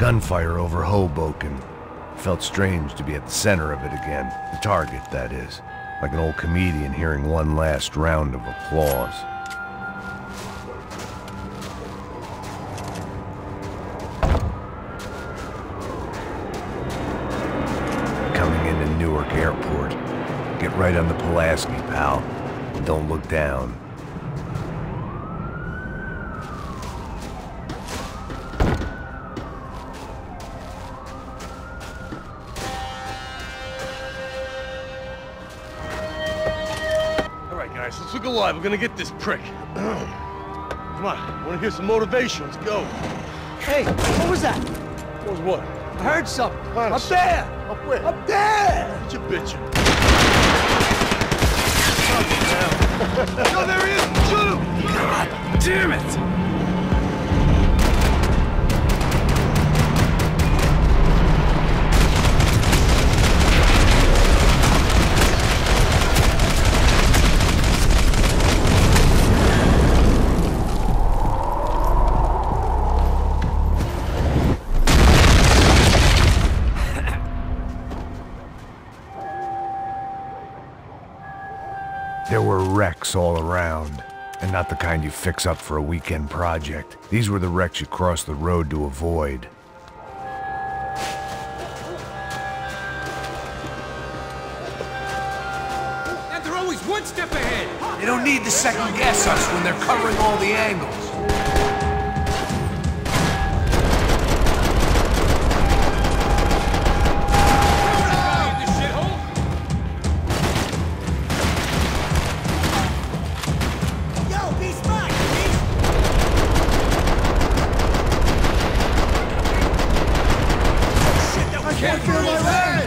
gunfire over Hoboken. Felt strange to be at the center of it again. The target, that is. Like an old comedian hearing one last round of applause. Coming into Newark Airport. Get right on the Pulaski, pal. Don't look down. Right, let's look alive. We're gonna get this prick. Come on, I wanna hear some motivation? Let's go. Hey, what was that? What was what? I heard something. Honest. Up there! Up where? Up there! What you bitching? no, there he is! Shoot him! God damn it! There were wrecks all around, and not the kind you fix up for a weekend project. These were the wrecks you cross the road to avoid. And they're always one step ahead. They don't need to second guess us when they're covering all the angles. Can't feel my legs.